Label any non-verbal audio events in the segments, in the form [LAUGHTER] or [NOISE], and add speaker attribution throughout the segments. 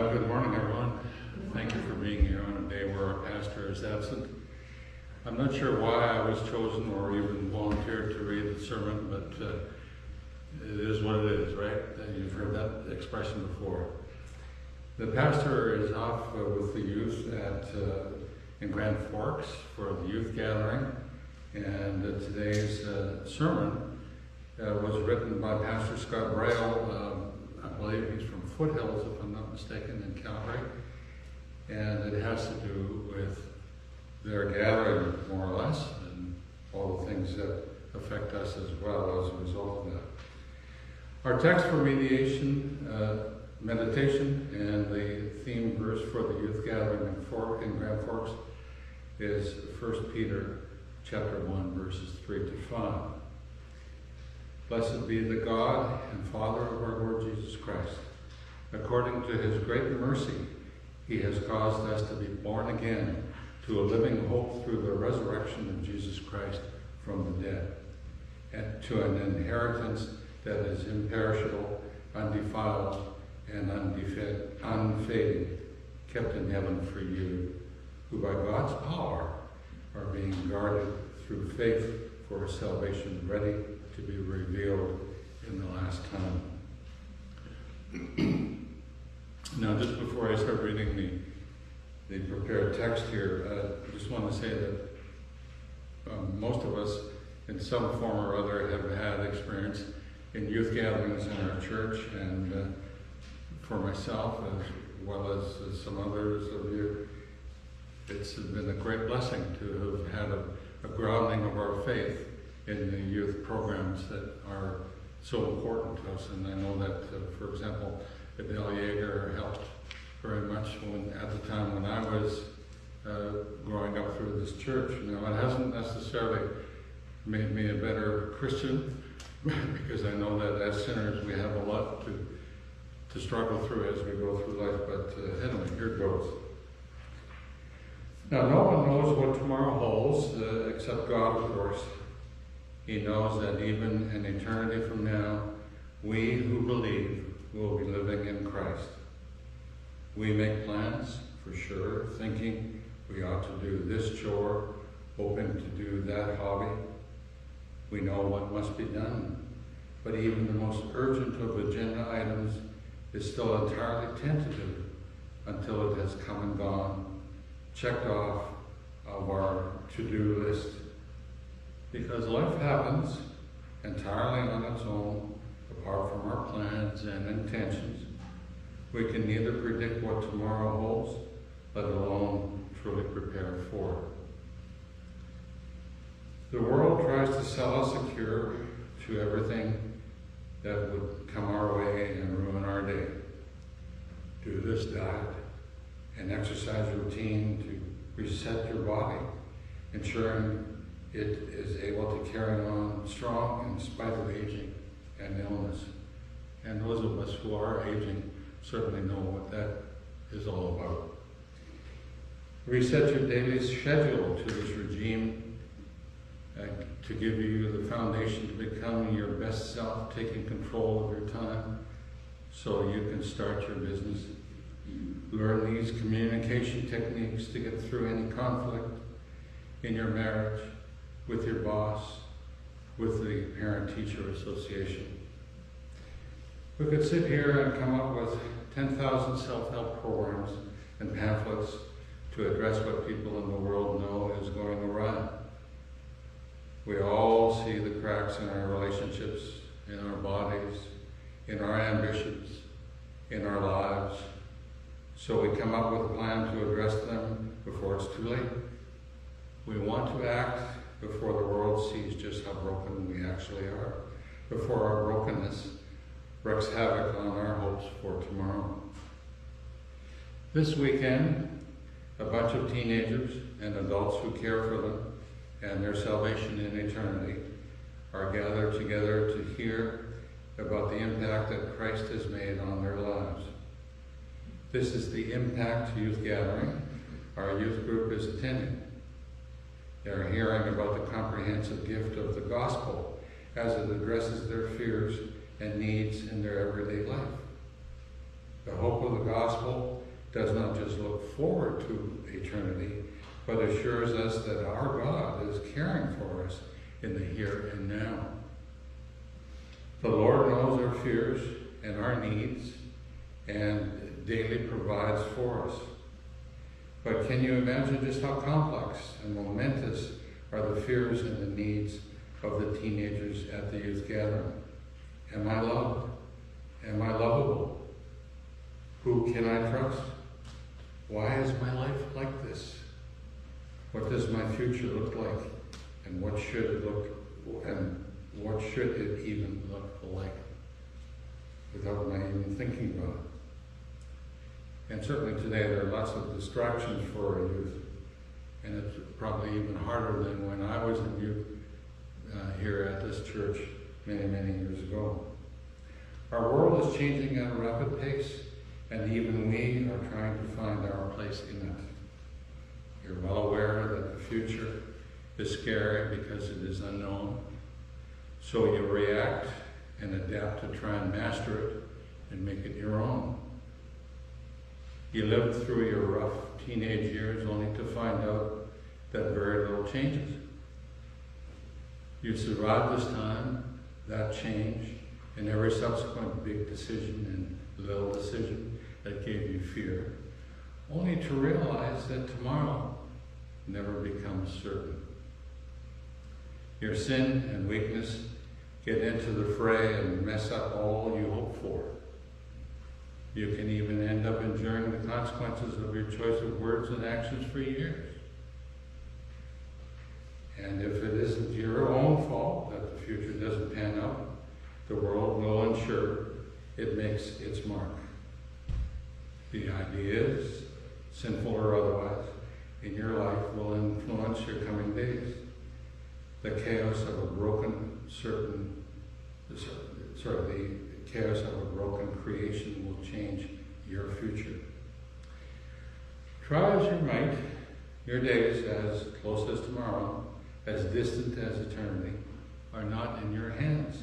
Speaker 1: Good morning, everyone. Thank you for being here on a day where our pastor is absent. I'm not sure why I was chosen or even volunteered to read the sermon, but uh, it is what it is, right? You've heard that expression before. The pastor is off uh, with the youth at uh, in Grand Forks for the youth gathering, and uh, today's uh, sermon uh, was written by Pastor Scott Brayall. Um, I believe he's from Foothills, if I'm not mistaken, in Calgary. And it has to do with their gathering, more or less, and all the things that affect us as well as a result of that. Our text for mediation, uh, meditation, and the theme verse for the youth gathering in, Fork, in Grand Forks is 1 Peter chapter 1, verses 3 to 5. Blessed be the God and Father of our Lord Jesus Christ. According to his great mercy, he has caused us to be born again to a living hope through the resurrection of Jesus Christ from the dead, and to an inheritance that is imperishable, undefiled, and unfading, kept in heaven for you, who by God's power are being guarded through faith for a salvation ready to be revealed in the last time. [CLEARS THROAT] now, just before I start reading the the prepared text here, uh, I just want to say that um, most of us, in some form or other, have had experience in youth gatherings in our church, and uh, for myself as well as some others of you, it's been a great blessing to have had a, a grounding of our faith in the youth programs that are so important to us. And I know that, uh, for example, Adele Yeager helped very much when, at the time when I was uh, growing up through this church. Now, it hasn't necessarily made me a better Christian [LAUGHS] because I know that as sinners we have a lot to, to struggle through as we go through life. But uh, anyway, here goes. Now, no one knows what tomorrow holds uh, except God, of course. He knows that even an eternity from now, we who believe will be living in Christ. We make plans, for sure, thinking we ought to do this chore, hoping to do that hobby. We know what must be done, but even the most urgent of agenda items is still entirely tentative until it has come and gone, checked off of our to-do list. Because life happens entirely on its own, apart from our plans and intentions. We can neither predict what tomorrow holds, let alone truly prepare for it. The world tries to sell us a cure to everything that would come our way and ruin our day. Do this diet and exercise routine to reset your body, ensuring it is able to carry on strong in spite of aging and illness. And those of us who are aging certainly know what that is all about. Reset your daily schedule to this regime uh, to give you the foundation to become your best self, taking control of your time so you can start your business. Learn these communication techniques to get through any conflict in your marriage, with your boss, with the Parent Teacher Association. We could sit here and come up with 10,000 self-help programs and pamphlets to address what people in the world know is going awry. We all see the cracks in our relationships, in our bodies, in our ambitions, in our lives. So we come up with a plan to address them before it's too late. We want to act before the world sees just how broken we actually are, before our brokenness wreaks havoc on our hopes for tomorrow. This weekend, a bunch of teenagers and adults who care for them and their salvation in eternity are gathered together to hear about the impact that Christ has made on their lives. This is the Impact Youth Gathering our youth group is attending. They are hearing about the comprehensive gift of the gospel as it addresses their fears and needs in their everyday life. The hope of the gospel does not just look forward to eternity, but assures us that our God is caring for us in the here and now. The Lord knows our fears and our needs and daily provides for us. But can you imagine just how complex and momentous are the fears and the needs of the teenagers at the youth gathering? Am I loved? Am I lovable? Who can I trust? Why is my life like this? What does my future look like? And what should it look and what should it even look like? Without my even thinking about it. And certainly today there are lots of distractions for our youth. And it's probably even harder than when I was in youth uh, here at this church many, many years ago. Our world is changing at a rapid pace, and even we are trying to find our place in it. You're well aware that the future is scary because it is unknown. So you react and adapt to try and master it and make it your own. You lived through your rough teenage years only to find out that very little changes. You survived this time, that change, and every subsequent big decision and little decision that gave you fear, only to realize that tomorrow never becomes certain. Your sin and weakness get into the fray and mess up all you hope for. You can even end up enduring the consequences of your choice of words and actions for years. And if it isn't your own fault that the future doesn't pan out, the world will ensure it makes its mark. The ideas, sinful or otherwise, in your life will influence your coming days. The chaos of a broken, certain, sorry, the chaos of a broken creation will change your future. Try as you might, your days, as close as tomorrow, as distant as eternity, are not in your hands.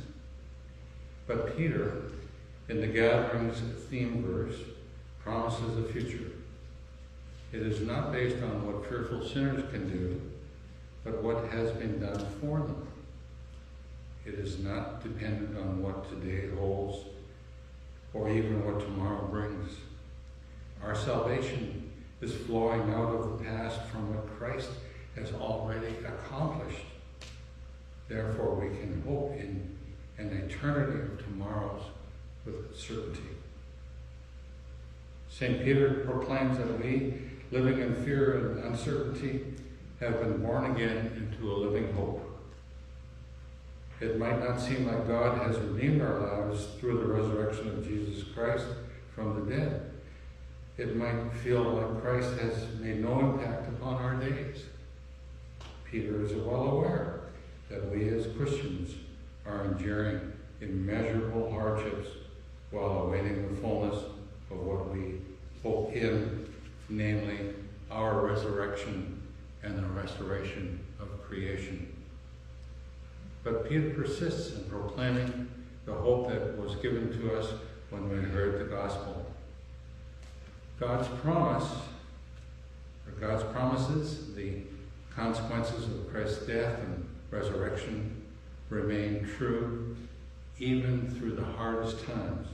Speaker 1: But Peter, in the gathering's theme verse, promises a future. It is not based on what fearful sinners can do, but what has been done for them. It is not dependent on what today holds or even what tomorrow brings. Our salvation is flowing out of the past from what Christ has already accomplished. Therefore, we can hope in an eternity of tomorrows with certainty. St. Peter proclaims that we, living in fear and uncertainty, have been born again into a living hope. It might not seem like God has redeemed our lives through the resurrection of Jesus Christ from the dead. It might feel like Christ has made no impact upon our days. Peter is well aware that we as Christians are enduring immeasurable hardships while awaiting the fullness of what we hope in, namely our resurrection and the restoration of creation. But Peter persists in proclaiming the hope that was given to us when we heard the gospel. God's promise, or God's promises, the consequences of Christ's death and resurrection remain true even through the hardest times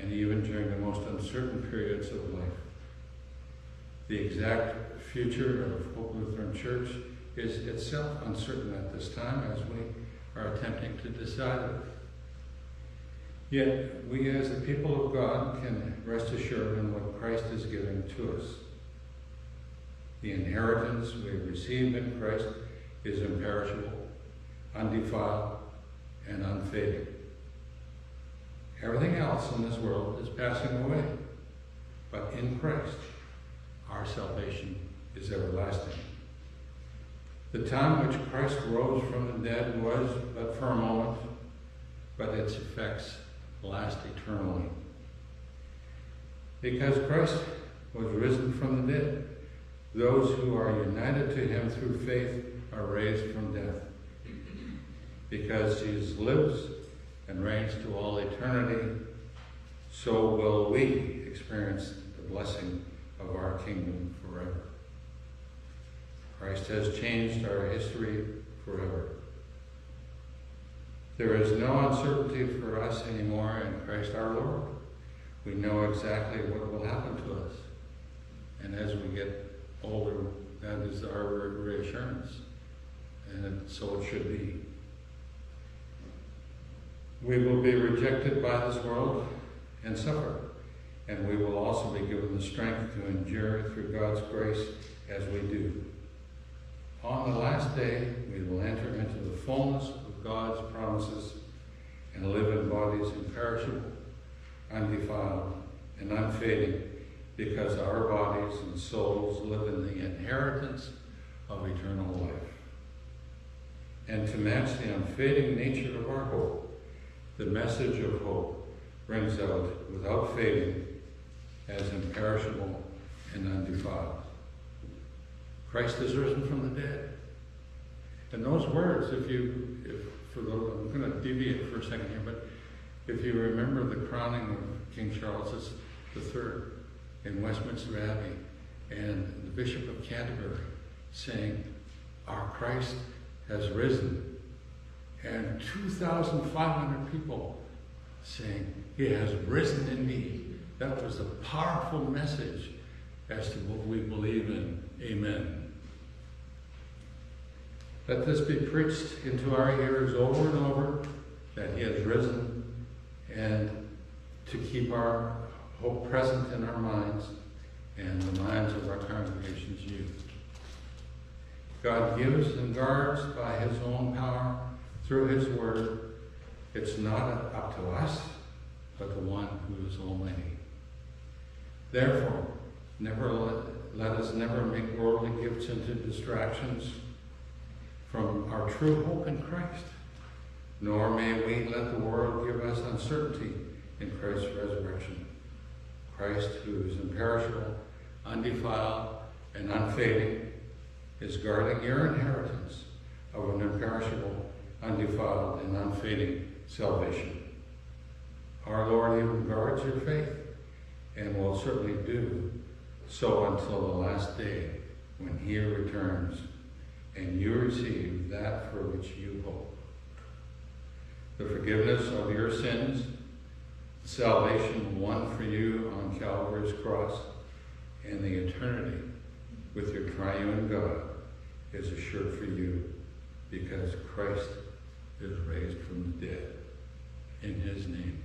Speaker 1: and even during the most uncertain periods of life. The exact future of Hope Lutheran Church is itself uncertain at this time as we are attempting to decide it. Yet, we as the people of God can rest assured in what Christ is giving to us. The inheritance we have received in Christ is imperishable, undefiled, and unfading. Everything else in this world is passing away, but in Christ, our salvation is everlasting. The time which Christ rose from the dead was but for a moment, but its effects last eternally. Because Christ was risen from the dead, those who are united to him through faith are raised from death. Because Jesus lives and reigns to all eternity, so will we experience the blessing of our kingdom forever. Christ has changed our history forever. There is no uncertainty for us anymore in Christ our Lord. We know exactly what will happen to us. And as we get older, that is our reassurance. And so it should be. We will be rejected by this world and suffer. And we will also be given the strength to endure through God's grace as we do. On the last day, we will enter into the fullness of God's promises and live in bodies imperishable, undefiled, and unfading, because our bodies and souls live in the inheritance of eternal life. And to match the unfading nature of our hope, the message of hope brings out without fading as imperishable and undefiled. Christ is risen from the dead. And those words, if you, if for those, I'm going to deviate for a second here, but if you remember the crowning of King Charles III in Westminster Abbey and the Bishop of Canterbury saying, Our Christ has risen, and 2,500 people saying, He has risen indeed. That was a powerful message as to what we believe in. Amen. Let this be preached into our ears over and over that He has risen and to keep our hope present in our minds and the minds of our congregation's youth. God gives and guards by His own power through His Word. It's not up to us, but the one who is Almighty. Therefore, never let, let us never make worldly gifts into distractions from our true hope in Christ. Nor may we let the world give us uncertainty in Christ's resurrection. Christ, who is imperishable, undefiled, and unfading, is guarding your inheritance of an imperishable, undefiled, and unfading salvation. Our Lord even guards your faith and will certainly do so until the last day when he returns you receive that for which you hope. The forgiveness of your sins, the salvation won for you on Calvary's cross, and the eternity with your triune God is assured for you because Christ is raised from the dead. In his name.